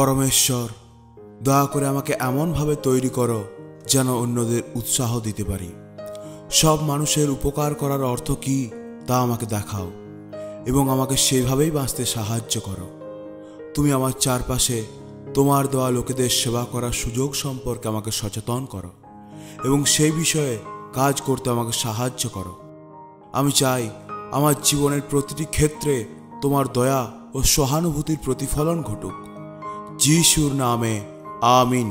পরমেশ্বর, দয়া করে আমাকে এমনভাবে তৈরি করো যেন অন্যদের উৎসাহ দিতে পারি। সব মানুষের উপকার করার অর্থ কি তা আমাকে দেখাও এবং আমাকে সেভাবেই বাঁচতে সাহায্য করো। তুমি আমার চারপাশে তোমার দেওয়া লোকেদের সেবা করার সুযোগ সম্পর্কে আমাকে সচেতন করো এবং সেই বিষয়ে কাজ করতে আমাকে সাহায্য করো। আমি চাই আমার জীবনের প্রতিটি ক্ষেত্রে তোমার দয়া ও সহানুভূতির প্রতিফলন ঘটুক। ജീശൂർ നാമേ ആമീൻ